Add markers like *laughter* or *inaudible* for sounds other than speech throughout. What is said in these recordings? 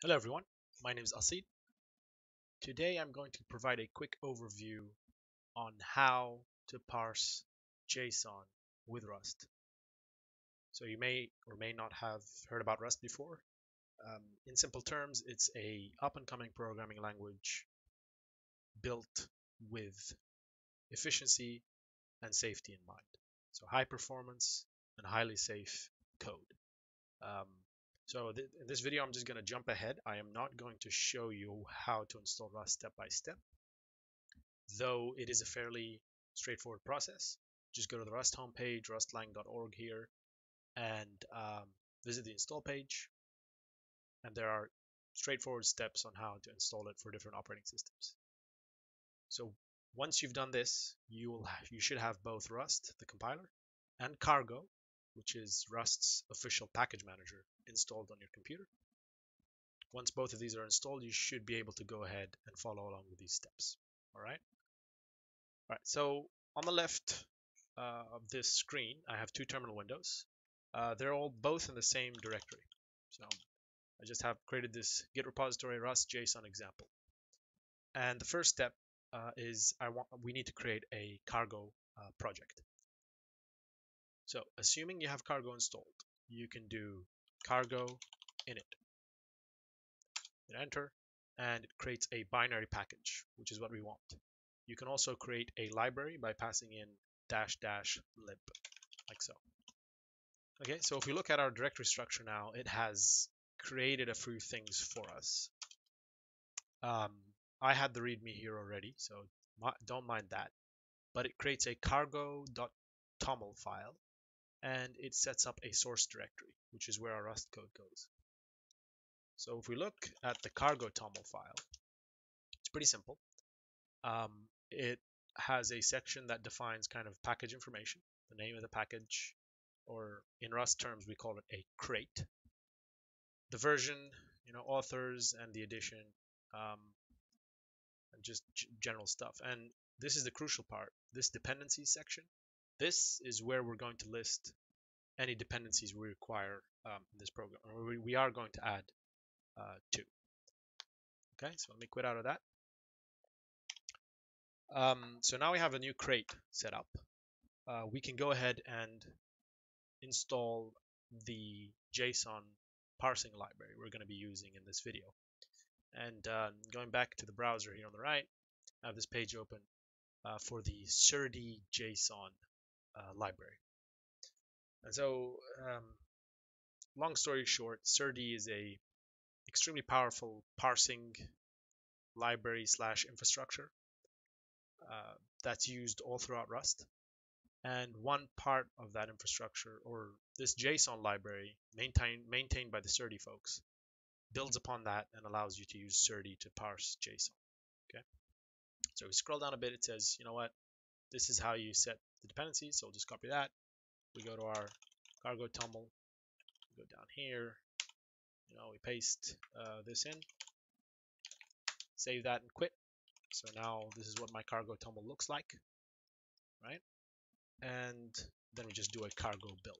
Hello everyone, my name is Assil. Today I'm going to provide a quick overview on how to parse JSON with Rust. So you may or may not have heard about Rust before. Um, in simple terms, it's a up-and-coming programming language built with efficiency and safety in mind. So high performance and highly safe code. Um, so th in this video, I'm just going to jump ahead. I am not going to show you how to install Rust step by step, though it is a fairly straightforward process. Just go to the Rust homepage, rustlang.org here, and um, visit the install page. And there are straightforward steps on how to install it for different operating systems. So once you've done this, you will you should have both Rust, the compiler, and Cargo, which is Rust's official package manager, installed on your computer. Once both of these are installed, you should be able to go ahead and follow along with these steps. All right. All right. So on the left uh, of this screen, I have two terminal windows. Uh, they're all both in the same directory. So I just have created this Git repository Rust JSON example. And the first step uh, is I want we need to create a cargo uh, project. So assuming you have cargo installed, you can do cargo init. Hit enter, and it creates a binary package, which is what we want. You can also create a library by passing in dash dash lib, like so. Okay, so if we look at our directory structure now, it has created a few things for us. Um, I had the README here already, so don't mind that. But it creates a cargo.toml file and it sets up a source directory, which is where our Rust code goes. So if we look at the cargo toml file, it's pretty simple. Um, it has a section that defines kind of package information, the name of the package, or in Rust terms, we call it a crate. The version, you know, authors and the edition, um, and just general stuff. And this is the crucial part. This dependencies section this is where we're going to list any dependencies we require um, in this program, or we, are going to add uh, two. Okay, so let me quit out of that. Um, so now we have a new crate set up. Uh, we can go ahead and install the JSON parsing library we're going to be using in this video. And uh, going back to the browser here on the right, I have this page open uh, for the serde JSON uh, library. And so, um, long story short, serde is a extremely powerful parsing library slash infrastructure uh, that's used all throughout Rust. And one part of that infrastructure, or this JSON library maintained maintained by the serde folks, builds upon that and allows you to use serde to parse JSON. Okay. So we scroll down a bit, it says, you know what, this is how you set the dependencies. So we'll just copy that. We go to our cargo toml, go down here, you know, we paste uh, this in, save that and quit. So now this is what my cargo toml looks like, right? And then we just do a cargo build.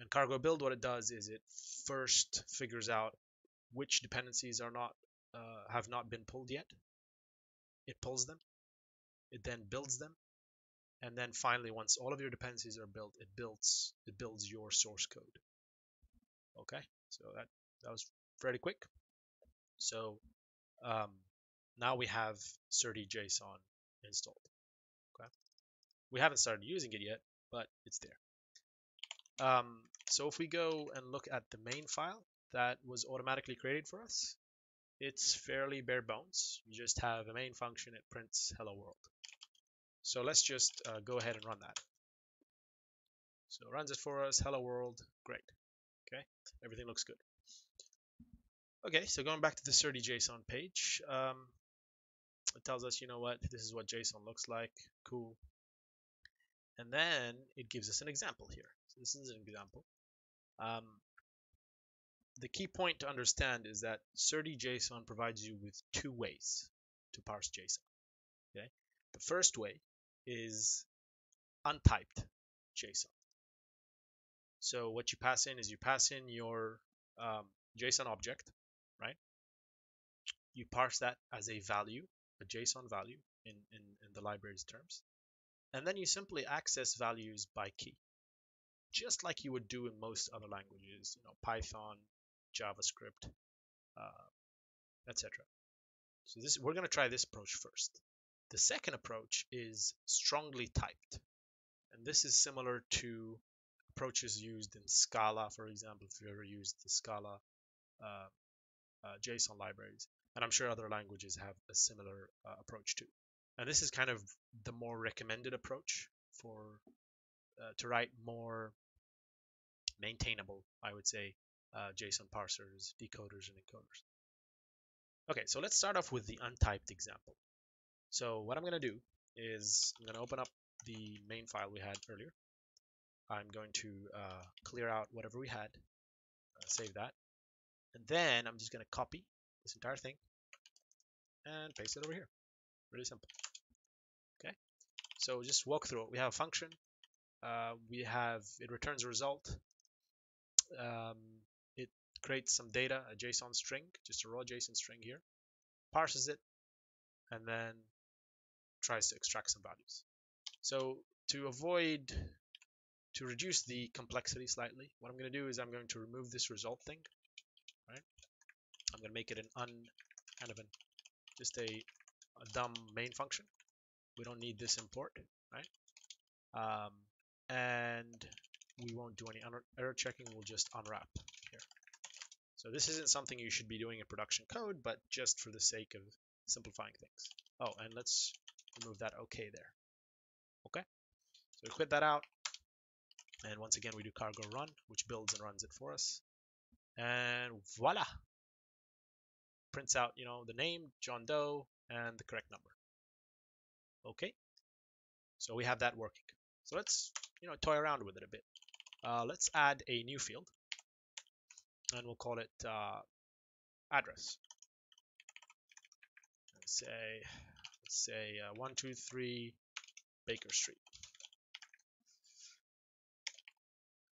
And cargo build, what it does is it first figures out which dependencies are not uh, have not been pulled yet. It pulls them. It then builds them. And then finally once all of your dependencies are built it builds it builds your source code. Okay? So that that was fairly quick. So um, now we have serde json installed. Okay? We haven't started using it yet but it's there. Um, so if we go and look at the main file that was automatically created for us it's fairly bare bones you just have a main function it prints hello world so let's just uh, go ahead and run that. So it runs it for us. Hello world. Great. Okay. Everything looks good. Okay. So going back to the serde JSON page, um, it tells us, you know what, this is what JSON looks like. Cool. And then it gives us an example here. So this is an example. Um, the key point to understand is that serde JSON provides you with two ways to parse JSON. Okay. The first way is untyped JSON. So what you pass in is you pass in your um, JSON object, right? You parse that as a value, a JSON value in, in, in the library's terms. And then you simply access values by key, just like you would do in most other languages, you know, Python, JavaScript, uh, etc. So this we're going to try this approach first. The second approach is strongly typed. And this is similar to approaches used in Scala, for example, if you ever used the Scala uh, uh, JSON libraries. And I'm sure other languages have a similar uh, approach too. And this is kind of the more recommended approach for uh, to write more maintainable, I would say, uh, JSON parsers, decoders, and encoders. Okay, so let's start off with the untyped example. So what I'm going to do is I'm going to open up the main file we had earlier. I'm going to uh, clear out whatever we had, uh, save that, and then I'm just going to copy this entire thing and paste it over here. Really simple. Okay, so just walk through it. We have a function. Uh, we have it returns a result. Um, creates some data, a JSON string, just a raw JSON string here, parses it, and then tries to extract some values. So to avoid, to reduce the complexity slightly, what I'm going to do is I'm going to remove this result thing, right? I'm going to make it an un, kind of an, just a, a dumb main function. We don't need this import, right? Um, and we won't do any error checking. We'll just unwrap. So this isn't something you should be doing in production code, but just for the sake of simplifying things. Oh, and let's remove that OK there. Okay, so we quit that out. And once again, we do cargo run, which builds and runs it for us. And voila, prints out, you know, the name, John Doe, and the correct number. Okay, so we have that working. So let's, you know, toy around with it a bit. Uh, let's add a new field, and we'll call it uh, address. Let's say, let's say uh, one two three Baker Street.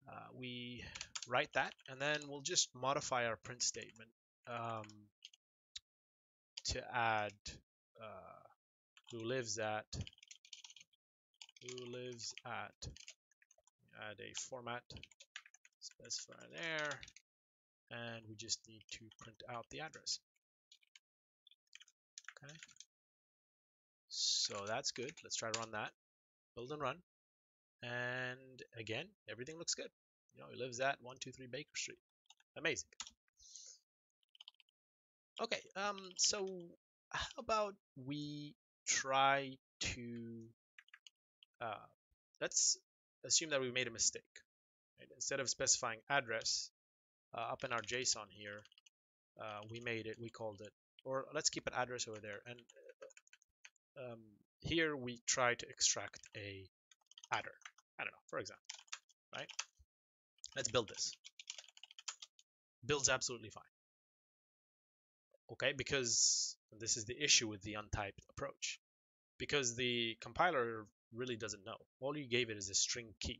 Uh, we write that, and then we'll just modify our print statement um, to add uh, who lives at who lives at add a format specify there and we just need to print out the address. Okay. So that's good. Let's try to run that. Build and run. And again everything looks good. You know he lives at 123 Baker Street. Amazing. Okay um so how about we try to uh, let's assume that we made a mistake. Right? Instead of specifying address uh, up in our JSON here, uh, we made it, we called it, or let's keep an address over there. And uh, um, here we try to extract a adder. I don't know, for example, right? Let's build this. Builds absolutely fine. Okay, because this is the issue with the untyped approach. Because the compiler really doesn't know. All you gave it is a string key,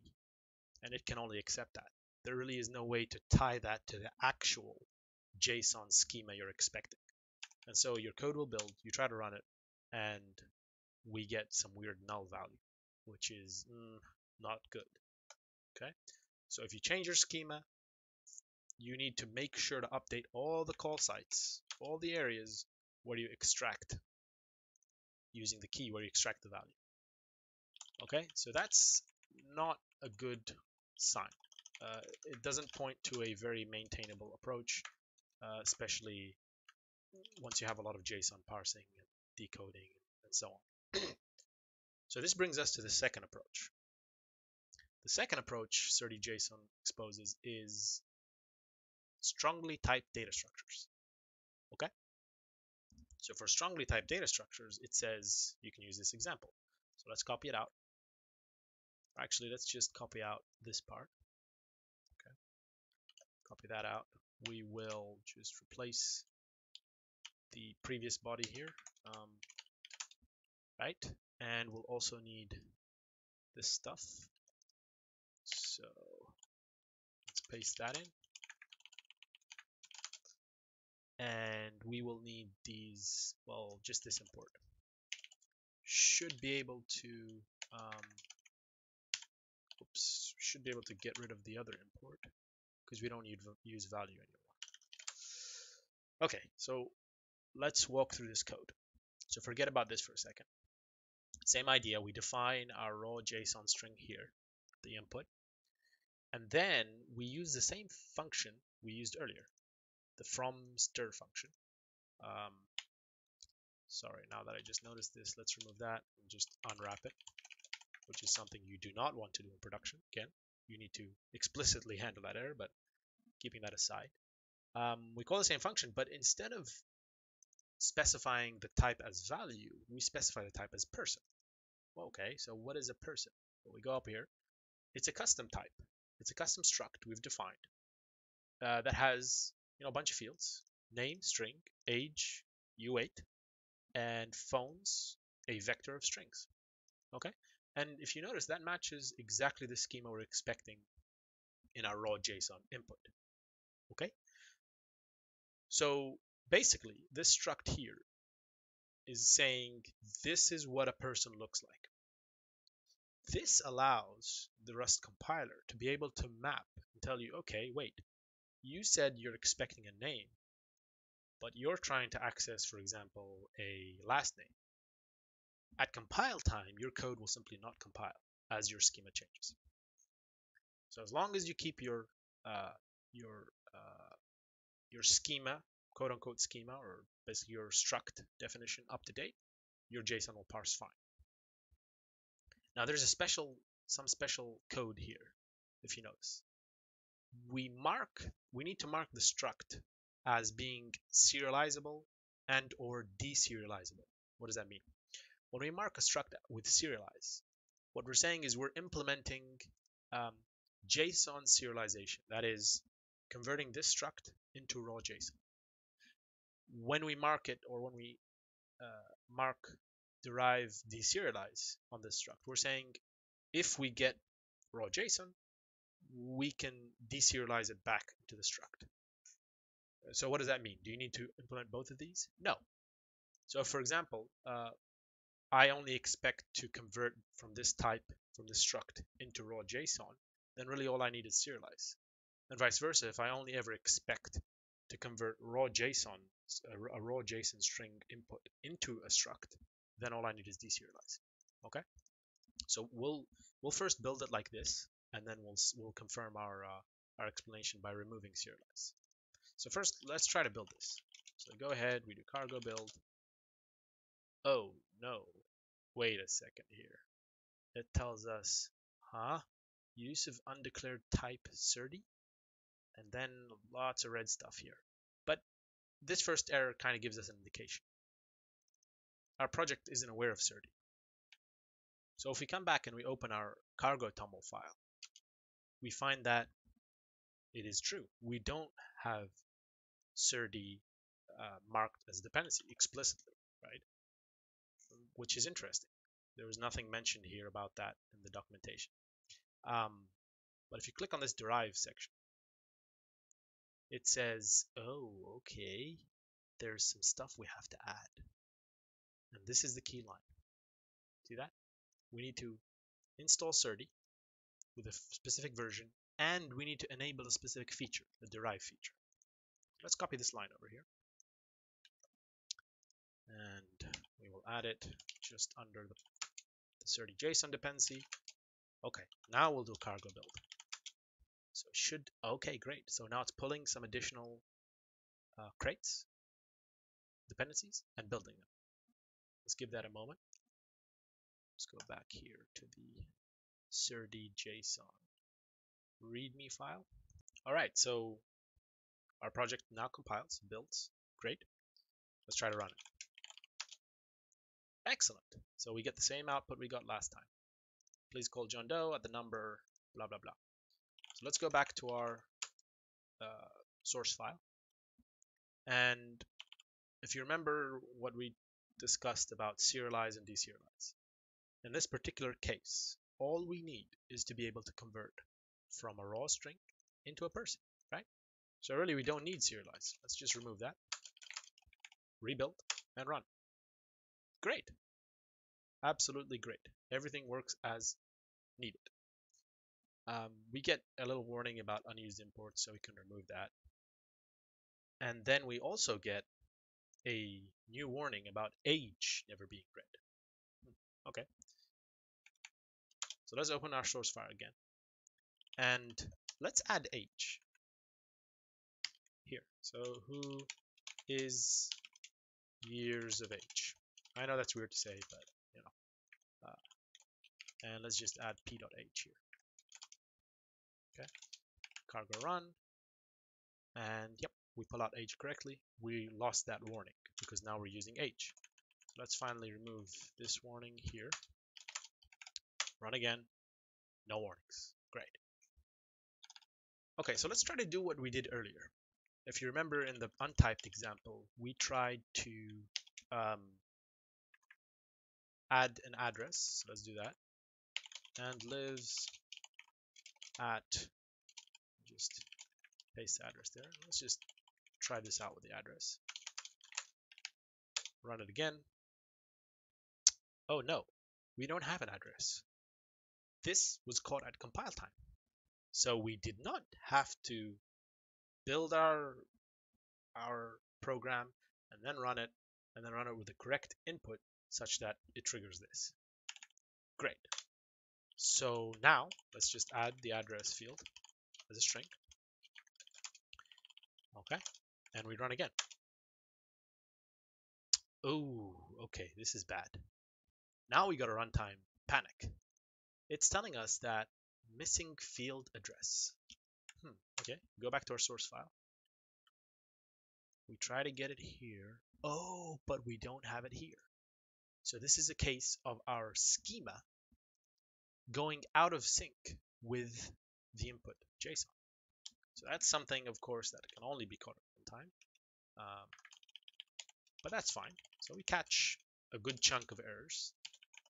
and it can only accept that. There really is no way to tie that to the actual JSON schema you're expecting. And so your code will build, you try to run it, and we get some weird null value, which is mm, not good. Okay, so if you change your schema, you need to make sure to update all the call sites, all the areas where you extract using the key where you extract the value. Okay, so that's not a good sign. Uh, it doesn't point to a very maintainable approach, uh, especially once you have a lot of JSON parsing and decoding and so on. *clears throat* so this brings us to the second approach. The second approach serde JSON exposes is strongly typed data structures. Okay? So for strongly typed data structures, it says you can use this example. So let's copy it out. Actually, let's just copy out this part. Copy that out. We will just replace the previous body here, um, right? And we'll also need this stuff. So let's paste that in. and we will need these, well, just this import. Should be able to, um, oops, should be able to get rid of the other import because we don't need use value anymore. Okay, so let's walk through this code. So forget about this for a second. Same idea, we define our raw JSON string here, the input, and then we use the same function we used earlier, the from str function. Um, sorry, now that I just noticed this, let's remove that and just unwrap it, which is something you do not want to do in production. Again, you need to explicitly handle that error, but keeping that aside. Um, we call the same function, but instead of specifying the type as value, we specify the type as person. Okay, so what is a person? Well, we go up here. It's a custom type. It's a custom struct we've defined uh, that has you know a bunch of fields: name, string, age, U8, and phones, a vector of strings. Okay, and if you notice, that matches exactly the schema we're expecting in our raw JSON input. Okay, so basically, this struct here is saying this is what a person looks like. This allows the Rust compiler to be able to map and tell you, okay, wait, you said you're expecting a name, but you're trying to access, for example, a last name. At compile time, your code will simply not compile as your schema changes. So as long as you keep your uh, your uh, your schema, quote unquote schema, or basically your struct definition up to date, your JSON will parse fine. Now there's a special, some special code here, if you notice. We mark, we need to mark the struct as being serializable and or deserializable. What does that mean? When we mark a struct with serialize, what we're saying is we're implementing um, JSON serialization. That is converting this struct into raw JSON. When we mark it or when we uh, mark derive deserialize on this struct, we're saying if we get raw JSON, we can deserialize it back to the struct. So what does that mean? Do you need to implement both of these? No. So for example, uh, I only expect to convert from this type, from this struct into raw JSON, then really all I need is serialize. And vice versa, if I only ever expect to convert raw JSON, a raw JSON string input into a struct, then all I need is deserialize. Okay, so we'll we'll first build it like this, and then we'll we'll confirm our uh, our explanation by removing serialize. So first, let's try to build this. So go ahead, we do cargo build. Oh no, wait a second here. It tells us, huh? Use of undeclared type serde, and then lots of red stuff here. But this first error kind of gives us an indication our project isn't aware of serde. So if we come back and we open our cargo toml file, we find that it is true. We don't have serde uh, marked as dependency explicitly, right? Which is interesting. There was nothing mentioned here about that in the documentation. Um, but if you click on this derive section, it says, oh, okay, there's some stuff we have to add. And this is the key line. See that? We need to install serde with a specific version, and we need to enable a specific feature, the derive feature. Let's copy this line over here. And we will add it just under the, the serde JSON dependency. Okay, now we'll do cargo build. So it should, okay, great. So now it's pulling some additional uh, crates, dependencies, and building them. Let's give that a moment. Let's go back here to the serde JSON readme file. All right, so our project now compiles, builds, great. Let's try to run it. Excellent. So we get the same output we got last time. Please call John Doe at the number blah, blah, blah. So let's go back to our uh, source file. And if you remember what we discussed about serialize and deserialize. In this particular case, all we need is to be able to convert from a raw string into a person, right? So really we don't need serialize. Let's just remove that. rebuild, and run. Great. Absolutely great. Everything works as needed. Um, we get a little warning about unused imports, so we can remove that. And then we also get a new warning about age never being read. Hmm, okay. So let's open our source file again. And let's add age here. So who is years of age? I know that's weird to say, but you know. Uh, and let's just add p.age here. Okay. Cargo run. And yep, we pull out age correctly. We lost that warning because now we're using age. Let's finally remove this warning here. Run again. No warnings. Great. Okay, so let's try to do what we did earlier. If you remember in the untyped example, we tried to um, add an address. So let's do that. And lives at, just paste the address there. Let's just try this out with the address. Run it again. Oh no, we don't have an address. This was caught at compile time. So we did not have to build our our program and then run it and then run it with the correct input such that it triggers this. Great. So now let's just add the address field as a string. Okay. And we run again. Oh, okay, this is bad. Now we got a runtime panic. It's telling us that missing field address. Hmm, okay, go back to our source file. We try to get it here. Oh, but we don't have it here. So this is a case of our schema going out of sync with the input JSON. So that's something, of course, that can only be caught in time. Um, but that's fine. So we catch a good chunk of errors.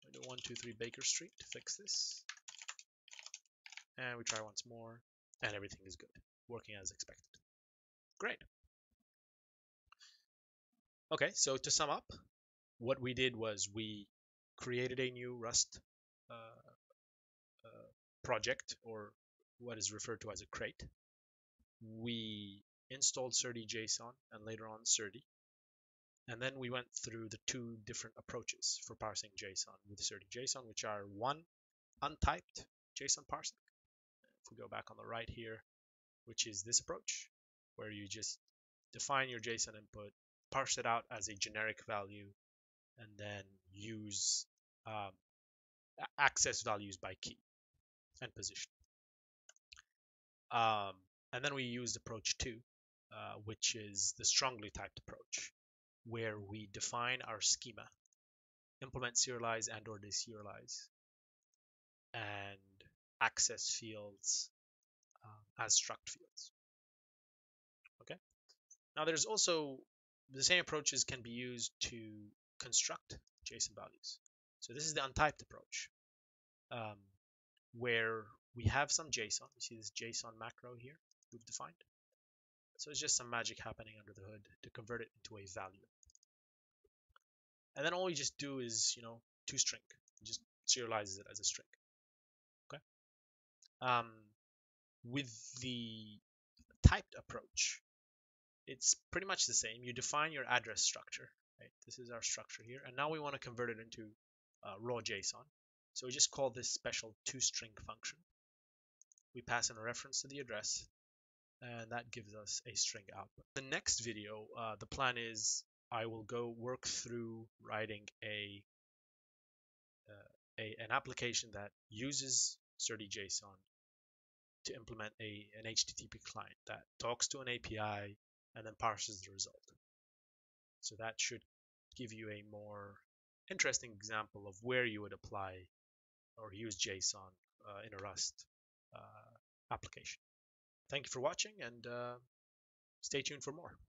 We do 123 Baker Street to fix this. And we try once more, and everything is good, working as expected. Great. Okay, so to sum up, what we did was we created a new Rust uh, uh, project, or what is referred to as a crate. We installed serde-json and later on serde. And then we went through the two different approaches for parsing JSON with serde-json, which are one, untyped JSON parsing. If we go back on the right here, which is this approach, where you just define your JSON input, parse it out as a generic value, and then use um, access values by key and position. Um, and then we used approach two, uh, which is the strongly typed approach, where we define our schema, implement serialize and or deserialize, and access fields um, as struct fields. Okay. Now there's also the same approaches can be used to construct JSON values. So this is the untyped approach, um, where we have some JSON. You see this JSON macro here we've defined. So it's just some magic happening under the hood to convert it into a value. And then all you just do is, you know, toString. just serializes it as a string. Okay. Um, with the typed approach, it's pretty much the same. You define your address structure. Right? This is our structure here. And now we want to convert it into uh, raw JSON. So we just call this special toString function. We pass in a reference to the address, and that gives us a string output. The next video, uh, the plan is I will go work through writing a, uh, a an application that uses serde-json to implement a, an HTTP client that talks to an API and then parses the result. So that should give you a more interesting example of where you would apply or use JSON uh, in a Rust uh, application. Thank you for watching and uh, stay tuned for more.